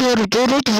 Get it, get it,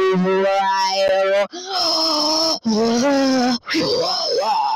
Israel.